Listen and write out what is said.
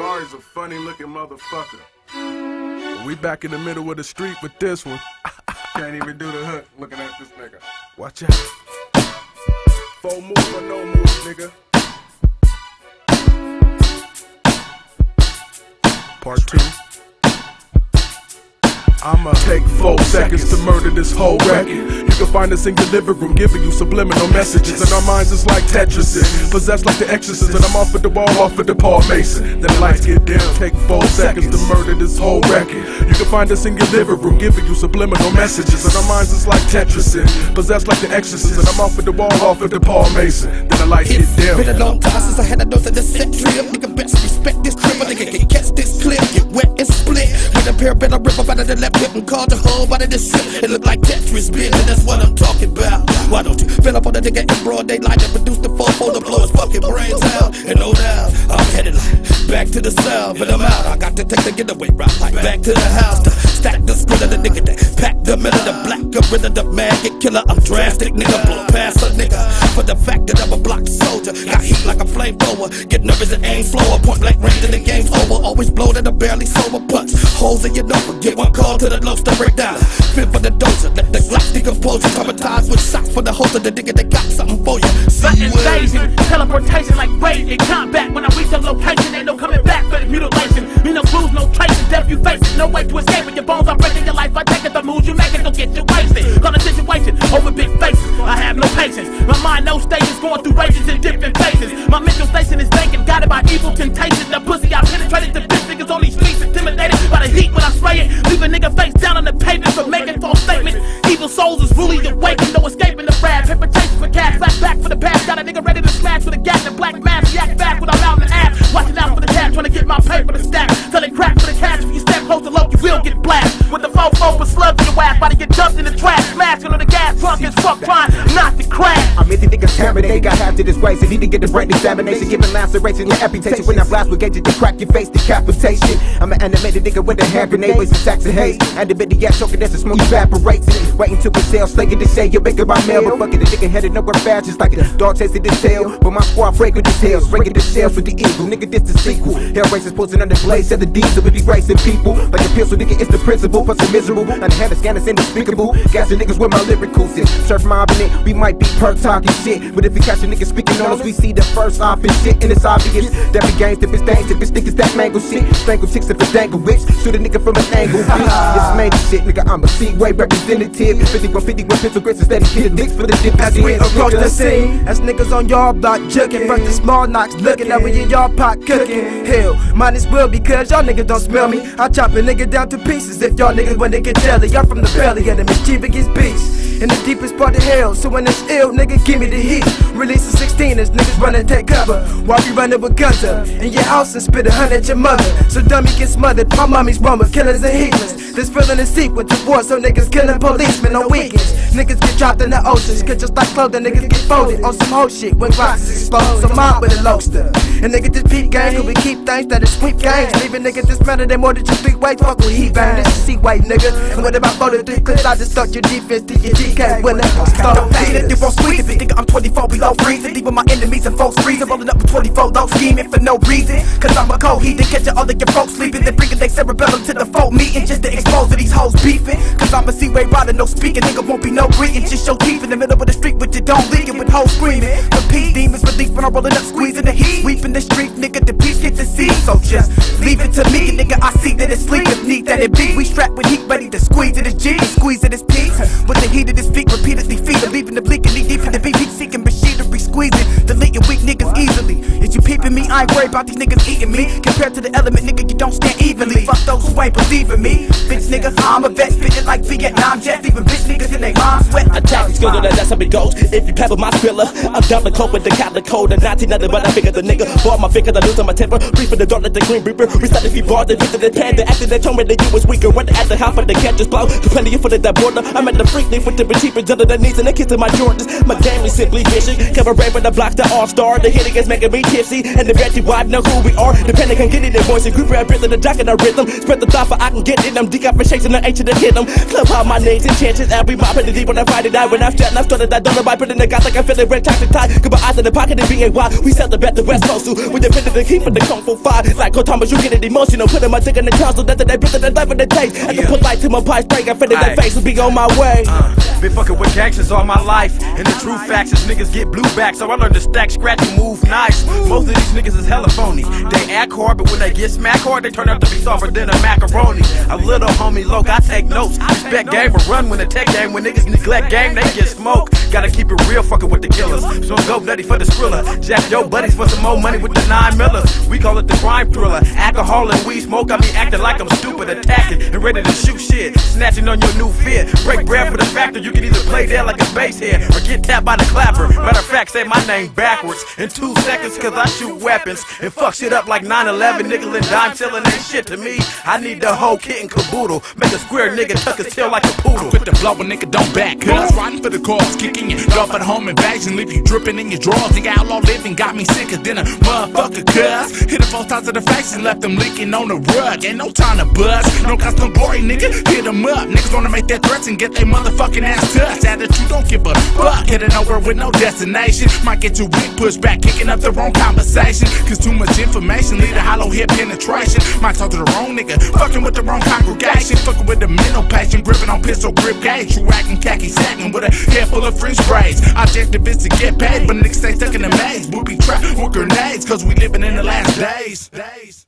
Skari's a funny looking motherfucker. We back in the middle of the street with this one. Can't even do the hook looking at this nigga. Watch out. Four move or no move, nigga. Part two. I'ma take four seconds to murder this whole record. You can find us in your living room, giving you subliminal messages. And our minds is like Tetris, possessed like the exorcist. And I'm off at the wall, off at the Paul Mason. Then the lights get dim, take four seconds to murder this whole record. You can find us in your living room, giving you subliminal messages. And our minds is like Tetris, possessed like the exorcist. And I'm off at the wall, off at the Paul Mason. Then the lights get dim. Been a long time since I had a dose of the set trip. Nigga best respect this trip, but nigga can catch this clip, pair better rip up out of the left hip and call the whole body the shit. It look like Tetris, bitch, and that's what I'm talking about. Why don't you fill up on the nigga in broad daylight and produce the four the blow his fucking brains out? And no doubt, I'm headed like back to the south, but I'm out. I got to take the getaway route, like back to the house to stack the squid of the nigga that pack the middle, of the black gorilla, the maggot killer. I'm drastic, nigga, blow past a nigga for the fact that I'm a block soldier. Got heat like a flamethrower, get nervous and aim slower. Point blank range and the game's over. Always blow to the barely sober punch. Holes in your number, get one call to the lows to break down. Fit for the dozer, let the glass decompose. Traumatized with shots for the host of the nigga that got something for you. See you invasion, teleportation like wait and combat. When I reach a location, ain't no coming back for the mutilation. Me no clues, no traces, death you face it. No way to escape it. Your bones are breaking your life. I take it, the moves you make it, go get you over big faces. I have no patience. My mind no stages, going through rages in different phases. My mental station is vacant, guided by evil temptations. The pussy I penetrated the bitch niggas on these streets, intimidated by the heat when I spray it. Leave a nigga face down on the pavement for making false statements. Evil souls is really awakened, drunk fuck, trying not to I'm the niggas terminate, got half to disgrace. You need to get the brain examination, giving laceration, your amputation. When I blast with gauges to crack your face, decapitation. I'm an animated nigga with a hand grenade, wasting sacks of haze. And the bit the ass choking as the smoke evaporates. Waiting to exhale, slaying the shade, you're making my mail. But fucking the nigga headed nowhere fast, just like a dog chasing the tail. But my squad breaking the tails, breaking the shells with the eagle. Nigga, this the sequel. Hell racers posting on the blade, said the diesel will be racing people. Like a pistol, nigga, it's the principle. Plus the miserable, and the hand of scanners unspeakable. Gassing niggas with my lyricals. Surf mobbing it, we might be perk talking shit. But if you catch a nigga speaking on us, we see the first off and shit. And it's obvious that we games, if it's things, if it's niggas that mangle shit. Strangle chicks if it's dangle rich. Shoot a nigga from an angle, bitch. It's made shit, nigga. I'm a C-way representative. 5150 with pencil grits instead of hit dicks for the dip. As we approach the scene, as niggas on y'all block jugging, from the small knocks looking at we in y'all pot cooking. Hell, mine is will because y'all niggas don't smell me. I chop a nigga down to pieces if y'all niggas when they get jelly. I'm from the belly of the mischievous beast. In the deepest part of hell, so when it's ill, nigga, give me the heat. Release a 16 as niggas run and take cover. While we running with guns up in your house and spit a hundred at your mother. So dummy get smothered, my mommy's run with killers and heatless. This feeling is sequel to war, so niggas killing policemen on weekends. Niggas get dropped in the oceans, get just like clothing, niggas get folded on some whole shit when rocks is exposed. So mine with a lobster. And nigga just peep gangs, cause we keep things that is sweep gangs. Leaving niggas dismounted, they more than just three weight. Fuck with heat bang, this is C white nigga. And what about 43 clips? I just stuck your defense to your GK winner. Start pain if you won't squeeze. You think I'm 24 below freezing, leaving my enemies and folks freezing. Rolling up with 24 low scheming for no reason. Cause I'm a cold heat, they catching all of your folks sleeping. Then bringing their cerebellum to the folk meeting just to expose to these hoes beefing. Cause I'm a C-way rider, no speaking. Nigga won't be no greeting. Just show teeth in the middle of the street with your don't leaking with hoes screaming. Repeat demons release when I'm rolling up, squeezing the heat. Sweeping the street, nigga, the beach get the sea. So just leave it to me, nigga. I see that it's sleep if need that it be. We strapped with heat, ready to squeeze it his G, squeeze it his piece. With the heat of his feet, repeatedly I ain't about these niggas eating me. Compared to the element, nigga, you don't stand evenly. Fuck ain't believing me. Bitch niggas, I'm a vet, spitting like Vietnam jets, leaving bitch niggas in their mind sweat. Attack is good, that's how it goes. If you pebble my thriller, I'm down to cope with the Catholic code. And 19 nothing but I figure the nigga. Ball my finger, I lose on my temper. In the dark like the green reaper. We started to be barred, they visited the panda. After they told me that you was weaker. Went at the half of the catches blow. Of for the that border. I'm at the freak leaf with the cheapers under the knees and the kids of my Jordans. My game is simply vicious. Cabaret with the block, the all star. The hitting is making me tipsy, and the bet wide know who we are. Depending on getting the voice and group rap the jacket and rhythm. Spread the thought for I can get it. I'm decompensating the ancient and hit them. Club how my names and chances. I'll be mopping the deep when I fight it out. When I'm starting, I'm started. I don't know by putting the guys like I feel it red toxic tie. Got my eyes in the pocket and being wild. We sell the bet the West Coast to. We defended the keep for the Kung Fu fire. Like Cole Thomas, you get it emotional. Putting my dick in the console. That's the day, put the life in the taste. I can put light to my pipe spray. I feel that face will be on my way. Uh, been fucking with gangsters all my life. And the true facts is niggas get blue back. So I learned to stack, scratch, and move nice. Most of these niggas is hella phony. They act hard, but when they get smack hard, they turn out to be softer than a macaroni. A little homie loc, I take notes. Respect game or run when the tech game. When niggas neglect game, they get smoked. Gotta keep it real, fucking with the killers. So go nutty for the skrilla. Jack yo buddies for some more money with the nine millers. We call it the crime thriller. Alcohol and weed smoke, I be acting like I'm stupid, attacking and ready to shoot shit. Snatching on your new fit. Break bread for the factor, you can either play there like a bass head or get tapped by the clapper. Matter of fact, say my name backwards in two seconds, cause I shoot weapons and fuck shit up like 9 11, nickel and dime selling that shit to me. I need the whole kit and caboodle. Make a square nigga tuck his tail like a poodle. Quit the blow, a nigga don't back. Cuz riding for the cause, kicking it. For the home invasion, leave you dripping in your drawers. Nigga outlaw living got me sicker than a motherfucker. Cuz hit it four times to the face and left them leaking on the rug. Ain't no time to buzz, no custom glory, nigga. Hit them up. Niggas wanna make their threats and get their motherfucking ass touched. Attitude don't give a fuck. Heading nowhere with no destination. Might get too weak, push back, kicking up the wrong conversation. Cause too much information lead to hollow hip penetration. Might talk to the wrong nigga, fucking with the wrong congregation. Fucking with the mental patient, gripping on pistol grip gauge. You acting khaki satin with a head full of French braids. Objective is to get paid, but niggas stay stuck in the maze. We'll be trapped with grenades, cause we living in the last days.